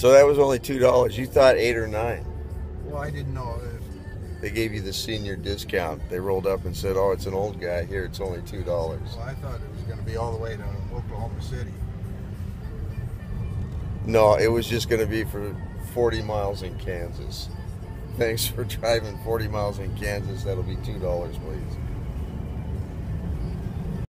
So that was only two dollars. You thought eight or nine. Well, I didn't know. If, They gave you the senior discount. They rolled up and said, "Oh, it's an old guy. Here, it's only two dollars." well, I thought it was going to be all the way to Oklahoma City. No, it was just going to be for 40 miles in Kansas. Thanks for driving 40 miles in Kansas. That'll be two dollars, please.